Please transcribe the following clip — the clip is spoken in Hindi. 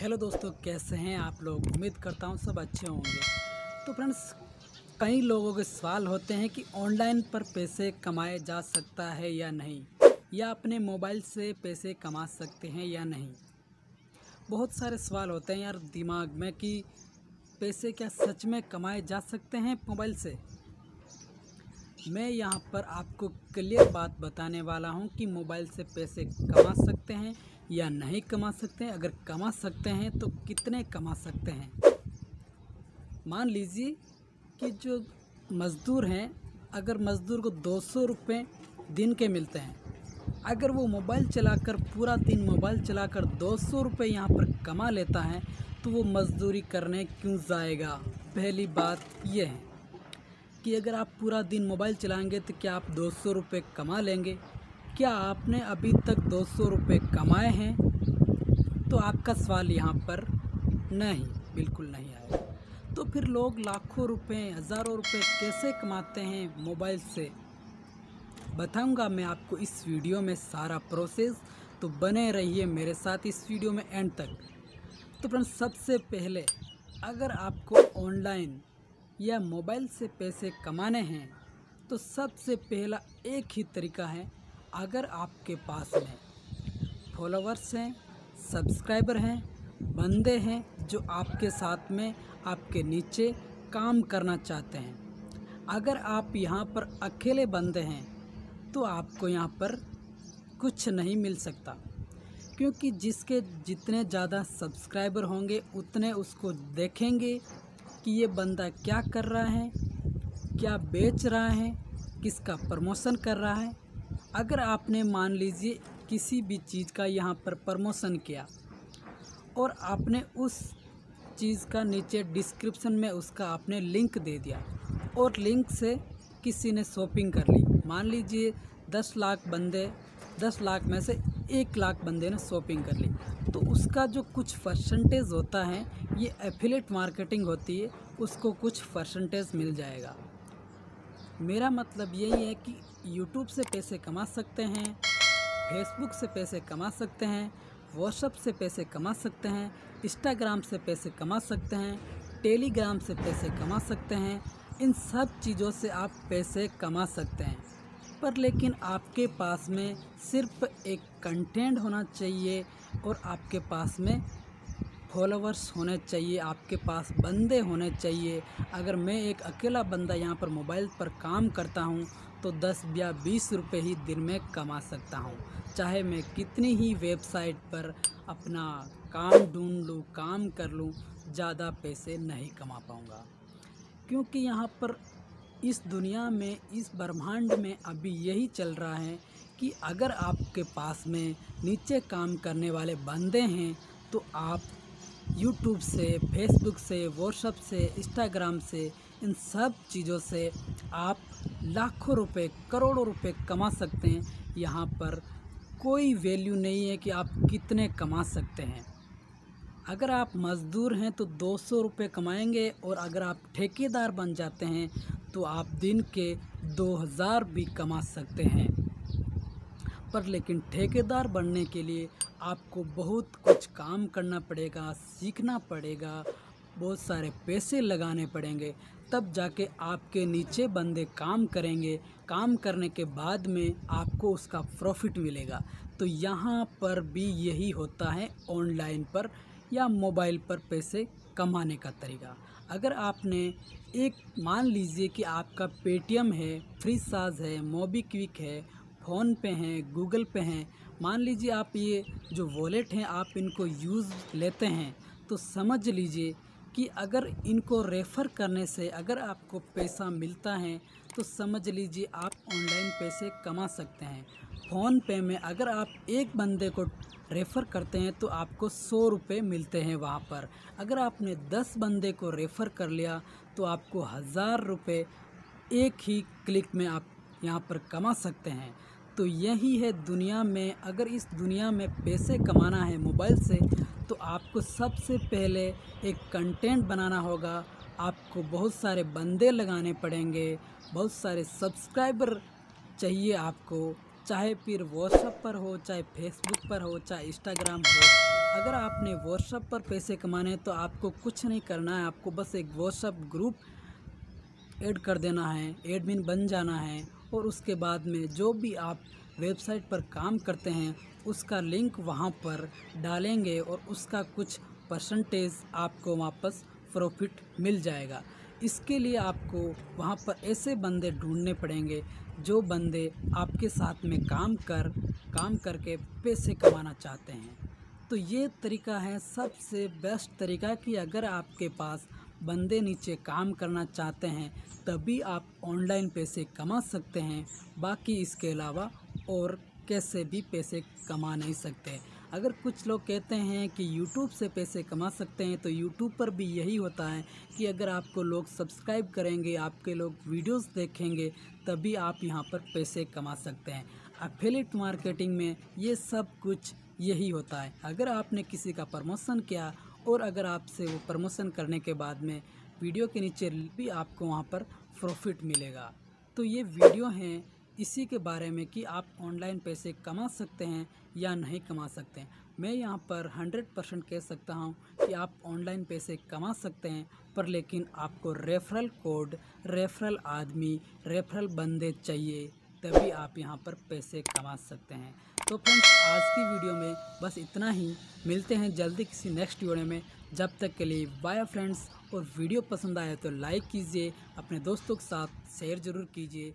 हेलो दोस्तों, कैसे हैं आप लोग? उम्मीद करता हूँ सब अच्छे होंगे। तो फ्रेंड्स, कई लोगों के सवाल होते हैं कि ऑनलाइन पर पैसे कमाए जा सकता है या नहीं? या अपने मोबाइल से पैसे कमा सकते हैं या नहीं? बहुत सारे सवाल होते हैं यार दिमाग में कि पैसे क्या सच में कमाए जा सकते हैं मोबाइल से? मैं यहाँ पर आपको क्लियर बात बताने वाला हूँ कि मोबाइल से पैसे कमा सकते हैं या नहीं कमा सकते हैं। अगर कमा सकते हैं तो कितने कमा सकते हैं? मान लीजिए कि जो मज़दूर हैं, अगर मज़दूर को दो सौ रुपये दिन के मिलते हैं, अगर वो मोबाइल चलाकर, पूरा दिन मोबाइल चलाकर दो सौ रुपये यहाँ पर कमा लेता है तो वो मज़दूरी करने क्यों जाएगा? पहली बात ये है। कि अगर आप पूरा दिन मोबाइल चलाएँगे तो क्या आप दो सौ रुपये कमा लेंगे? क्या आपने अभी तक दो सौ रुपये कमाए हैं? तो आपका सवाल यहाँ पर नहीं, बिल्कुल नहीं आएगा तो फिर लोग लाखों रुपए, हज़ारों रुपए कैसे कमाते हैं मोबाइल से? बताऊँगा मैं आपको इस वीडियो में सारा प्रोसेस। तो बने रहिए मेरे साथ इस वीडियो में एंड तक। तो फ्रेंड्स, सबसे पहले अगर आपको ऑनलाइन या मोबाइल से पैसे कमाने हैं तो सबसे पहला एक ही तरीका है, अगर आपके पास में फॉलोवर्स हैं सब्सक्राइबर हैं, बंदे हैं जो आपके साथ में आपके नीचे काम करना चाहते हैं। अगर आप यहाँ पर अकेले बंदे हैं तो आपको यहाँ पर कुछ नहीं मिल सकता, क्योंकि जिसके जितने ज़्यादा सब्सक्राइबर होंगे, उतने उसको देखेंगे कि ये बंदा क्या कर रहा है, क्या बेच रहा है, किसका प्रमोशन कर रहा है। अगर आपने मान लीजिए किसी भी चीज़ का यहाँ पर प्रमोशन किया और आपने उस चीज़ का नीचे डिस्क्रिप्शन में उसका आपने लिंक दे दिया और लिंक से किसी ने शॉपिंग कर ली, मान लीजिए दस लाख बंदे, दस लाख में से एक लाख बंदे ने शॉपिंग कर ली तो उसका जो कुछ परसेंटेज होता है, ये एफिलेट मार्केटिंग होती है, उसको कुछ परसेंटेज मिल जाएगा। मेरा मतलब यही है कि यूट्यूब से पैसे कमा सकते हैं फेसबुक से पैसे कमा सकते हैं व्हाट्सअप से पैसे कमा सकते हैं इंस्टाग्राम से पैसे कमा सकते हैं टेलीग्राम से पैसे कमा सकते हैं, इन सब चीज़ों से आप पैसे कमा सकते हैं। पर लेकिन आपके पास में सिर्फ़ एक कंटेंट होना चाहिए और आपके पास में फॉलोवर्स होने चाहिए, आपके पास बंदे होने चाहिए। अगर मैं एक अकेला बंदा यहाँ पर मोबाइल पर काम करता हूँ तो दस या बीस रुपए ही दिन में कमा सकता हूँ। चाहे मैं कितनी ही वेबसाइट पर अपना काम ढूंढ लूँ, काम कर लूँ, ज़्यादा पैसे नहीं कमा पाऊँगा। क्योंकि यहाँ पर इस दुनिया में, इस ब्रह्मांड में अभी यही चल रहा है कि अगर आपके पास में नीचे काम करने वाले बंदे हैं तो आप यूट्यूब से फेसबुक से व्हाट्सअप से इंस्टाग्राम से, इन सब चीज़ों से आप लाखों रुपए, करोड़ों रुपए कमा सकते हैं। यहाँ पर कोई वैल्यू नहीं है कि आप कितने कमा सकते हैं। अगर आप मज़दूर हैं तो दो सौ रुपये कमाएँगे और अगर आप ठेकेदार बन जाते हैं तो आप दिन के दो हज़ार भी कमा सकते हैं। पर लेकिन ठेकेदार बनने के लिए आपको बहुत कुछ काम करना पड़ेगा, सीखना पड़ेगा, बहुत सारे पैसे लगाने पड़ेंगे। तब जाके आपके नीचे बंदे काम करेंगे। काम करने के बाद में आपको उसका प्रॉफिट मिलेगा। तो यहाँ पर भी यही होता है ऑनलाइन पर या मोबाइल पर पैसे कमाने का तरीका। अगर आपने एक मान लीजिए कि आपका पेटीएम है फ्री साज है मोबीक्विक है फ़ोन पे हैं गूगल पे हैं, मान लीजिए आप ये जो वॉलेट हैं, आप इनको यूज़ लेते हैं तो समझ लीजिए कि अगर इनको रेफ़र करने से अगर आपको पैसा मिलता है तो समझ लीजिए आप ऑनलाइन पैसे कमा सकते हैं। फ़ोन पे में अगर आप एक बंदे को रेफ़र करते हैं तो आपको सौ रुपये मिलते हैं वहाँ पर। अगर आपने दस बंदे को रेफ़र कर लिया तो आपको हज़ार रुपये एक ही क्लिक में आप यहाँ पर कमा सकते हैं। तो यही है दुनिया में, अगर इस दुनिया में पैसे कमाना है मोबाइल से तो आपको सबसे पहले एक कंटेंट बनाना होगा। आपको बहुत सारे बंदे लगाने पड़ेंगे। बहुत सारे सब्सक्राइबर चाहिए आपको, चाहे फिर व्हाट्सअप पर हो, चाहे फेसबुक पर हो, चाहे इंस्टाग्राम हो। अगर आपने व्हाट्सअप पर पैसे कमाने हैं तो आपको कुछ नहीं करना है। आपको बस एक व्हाट्सअप ग्रुप ऐड कर देना है एडमिन बन जाना है। और उसके बाद में जो भी आप वेबसाइट पर काम करते हैं उसका लिंक वहाँ पर डालेंगे और उसका कुछ परसेंटेज आपको वापस प्रॉफिट मिल जाएगा। इसके लिए आपको वहाँ पर ऐसे बंदे ढूँढने पड़ेंगे जो बंदे आपके साथ में काम कर, काम करके पैसे कमाना चाहते हैं। तो ये तरीका है, सबसे बेस्ट तरीका कि अगर आपके पास बंदे नीचे काम करना चाहते हैं, तभी आप ऑनलाइन पैसे कमा सकते हैं। बाकी इसके अलावा और कैसे भी पैसे कमा नहीं सकते। अगर कुछ लोग कहते हैं कि यूट्यूब से पैसे कमा सकते हैं तो यूट्यूब पर भी यही होता है कि अगर आपको लोग सब्सक्राइब करेंगे, आपके लोग वीडियोस देखेंगे, तभी आप यहाँ पर पैसे कमा सकते हैं। अफेलेट मार्केटिंग में ये सब कुछ यही होता है। अगर आपने किसी का प्रमोशन किया और अगर आपसे वो प्रमोशन करने के बाद में वीडियो के नीचे भी आपको वहाँ पर प्रॉफिट मिलेगा। तो ये वीडियो हैं इसी के बारे में कि आप ऑनलाइन पैसे कमा सकते हैं या नहीं कमा सकते हैं। मैं यहाँ पर 100 परसेंट कह सकता हूँ कि आप ऑनलाइन पैसे कमा सकते हैं, पर लेकिन आपको रेफरल कोड, रेफरल आदमी, रेफरल बंदे चाहिए, तभी आप यहाँ पर पैसे कमा सकते हैं। तो फ्रेंड्स, आज की वीडियो में बस इतना ही। मिलते हैं जल्दी किसी नेक्स्ट वीडियो में। जब तक के लिए बाय फ्रेंड्स और वीडियो पसंद आए तो लाइक कीजिए, अपने दोस्तों के साथ शेयर ज़रूर कीजिए।